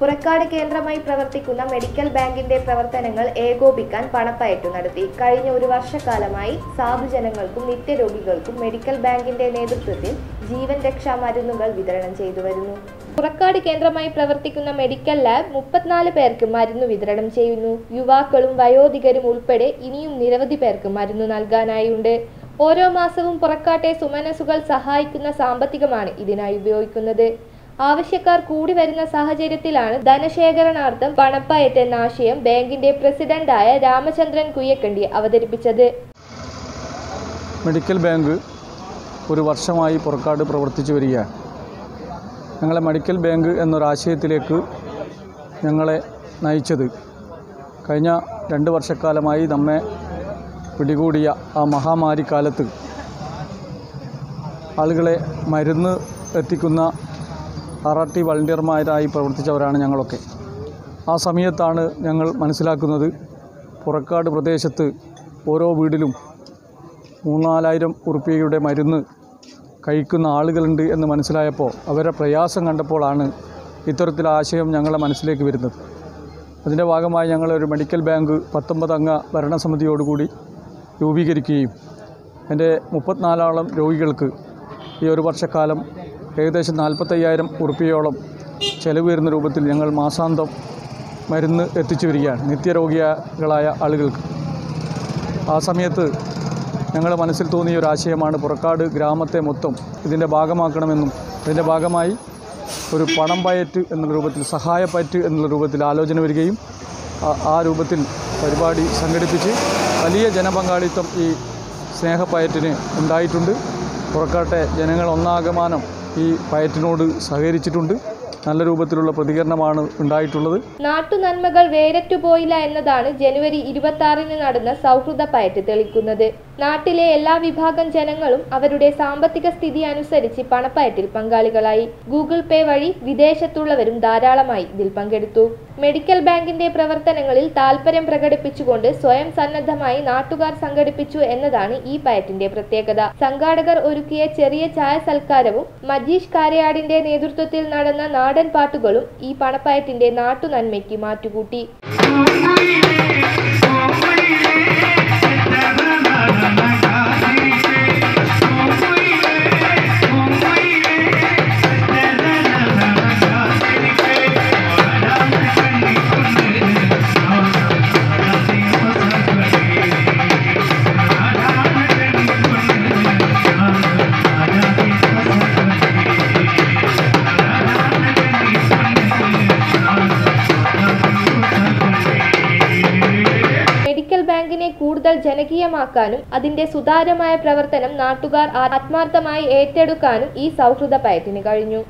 പുറക്കാട് കേന്ദ്രമായി പ്രവർത്തിക്കുന്ന മെഡിക്കൽ ബാങ്കിന്റെ പ്രവർത്തനങ്ങൾ ഏകോപിക്കാൻ പണപ്പയറ്റു നടത്തി. കഴിഞ്ഞ ഒരു വർഷക്കാലമായി സാധുജനങ്ങൾക്കും നിത്യരോഗികൾക്കും മെഡിക്കൽ ബാങ്കിന്റെ നേതൃത്വത്തിൽ ജീവൻ രക്ഷാ മരുന്നുകൾ വിതരണം ചെയ്തു വരുന്നു. പുറക്കാട് കേന്ദ്രമായി പ്രവർത്തിക്കുന്ന മെഡിക്കൽ ലാബ് മുപ്പത്തിനാല് പേർക്ക് മരുന്ന് വിതരണം ചെയ്യുന്നു. യുവാക്കളും വയോധികരും ഉൾപ്പെടെ ഇനിയും നിരവധി പേർക്ക് മരുന്ന് നൽകാനായുണ്ട്. ഓരോ മാസവും പുറക്കാട്ടെ സുമനസുകൾ സഹായിക്കുന്ന സാമ്പത്തികമാണ് ഇതിനായി ഉപയോഗിക്കുന്നത്. ആവശ്യക്കാർ കൂടി വരുന്ന സാഹചര്യത്തിലാണ് ധനശേഖരണാർത്ഥം പണപ്പയറ്റ് എന്ന ആശയം ബാങ്കിന്റെ പ്രസിഡന്റായ രാമചന്ദ്രൻ കുയ്യക്കണ്ടി അവതരിപ്പിച്ചത്. മെഡിക്കൽ ബാങ്ക് ഒരു വർഷമായി പുറക്കാട് പ്രവർത്തിച്ചു വരികയാണ്. ഞങ്ങളെ മെഡിക്കൽ ബാങ്ക് എന്നൊരാശയത്തിലേക്ക് ഞങ്ങളെ നയിച്ചത്. കഴിഞ്ഞ രണ്ട് വർഷക്കാലമായി നമ്മെ പിടികൂടിയ ആ മഹാമാരി കാലത്ത് ആളുകളെ മരുന്ന് എത്തിക്കുന്ന ആർ ആർ ടി വളണ്ടിയർമാരായി പ്രവർത്തിച്ചവരാണ് ഞങ്ങളൊക്കെ. ആ സമയത്താണ് ഞങ്ങൾ മനസ്സിലാക്കുന്നത് പുറക്കാട് പ്രദേശത്ത് ഓരോ വീടിലും മൂന്നാലായിരം ഉറുപ്പികയുടെ മരുന്ന് കഴിക്കുന്ന ആളുകളുണ്ട് എന്ന് മനസ്സിലായപ്പോൾ അവരുടെ പ്രയാസം കണ്ടപ്പോഴാണ് ഇത്തരത്തിൽ ആശയം ഞങ്ങളുടെ മനസ്സിലേക്ക് വരുന്നത്. അതിന്റെ ഭാഗമായി ഞങ്ങൾ ഒരു മെഡിക്കൽ ബാങ്ക് പത്തൊമ്പത് അംഗ ഭരണസമിതിയോടുകൂടി രൂപീകരിക്കുകയും എന്റെ മുപ്പത്തിനാലോളം രോഗികൾക്ക് ഈ ഒരു വർഷക്കാലം ഏകദേശം നാൽപ്പത്തയ്യായിരം ഉറുപ്പിയോളം ചെലവ് വരുന്ന രൂപത്തിൽ ഞങ്ങൾ മാസാന്തം മരുന്ന് എത്തിച്ചു വരികയാണ് നിത്യരോഗികളായ ആളുകൾക്ക്. ആ സമയത്ത് ഞങ്ങളുടെ മനസ്സിൽ തോന്നിയ ഒരു ആശയമാണ് പുറക്കാട് ഗ്രാമത്തെ മൊത്തം ഇതിന്റെ ഭാഗമാക്കണമെന്നും ഇതിന്റെ ഭാഗമായി ഒരു പണം പയറ്റ് എന്നുള്ള രൂപത്തിൽ സഹായ പയറ്റ് എന്നുള്ള രൂപത്തിൽ ആലോചന വരികയും ആ- രൂപത്തിൽ പരിപാടി സംഘടിപ്പിച്ച് വലിയ ജനപങ്കാളിത്തം ഈ സ്നേഹപ്പയറ്റിന് ഉണ്ടായിട്ടുണ്ട്. പുറക്കാട്ടെ ജനങ്ങൾ ഒന്നാകമാനം ഈ പയറ്റിനോട് സഹകരിച്ചിട്ടുണ്ട്. നല്ല രൂപത്തിലുള്ള പ്രതികരണമാണ് ഉണ്ടായിട്ടുള്ളത്. നാട്ടു നാട്ടുനന്മകൾ വേരറ്റുപോയില്ല എന്നതാണ് ജനുവരി ഇരുപത്തി ആറിന് നടന്ന സൗഹൃദ പയറ്റ് തെളിക്കുന്നത്. നാട്ടിലെ എല്ലാ വിഭാഗം ജനങ്ങളും അവരുടെ സാമ്പത്തിക സ്ഥിതി അനുസരിച്ച് പണപ്പയറ്റിൽ പങ്കാളികളായി. ഗൂഗിൾ പേ വഴി വിദേശത്തുള്ളവരും ധാരാളമായി ഇതിൽ പങ്കെടുത്തു. മെഡിക്കൽ ബാങ്കിന്റെ പ്രവർത്തനങ്ങളിൽ താൽപര്യം പ്രകടിപ്പിച്ചുകൊണ്ട് സ്വയം സന്നദ്ധമായി നാട്ടുകാർ സംഘടിപ്പിച്ചു എന്നതാണ് ഈ പയറ്റിന്റെ പ്രത്യേകത. സംഘാടകർ ഒരുക്കിയ ചെറിയ ചായ സൽക്കാരവും മജീഷ് കാരയാടിന്റെ നേതൃത്വത്തിൽ നടന്ന നാടൻ പാട്ടുകളും ഈ പണപ്പയറ്റിന്റെ നാട്ടുനന്മയ്ക്ക് മാറ്റുകൂട്ടി. കൂടുതൽ ജനകീയമാക്കാനും അതിന്റെ സുതാര്യമായ പ്രവർത്തനം നാട്ടുകാർ ആത്മാർത്ഥമായി ഏറ്റെടുക്കാനും ഈ സൗഹൃദ പയറ്റിന് കഴിഞ്ഞു.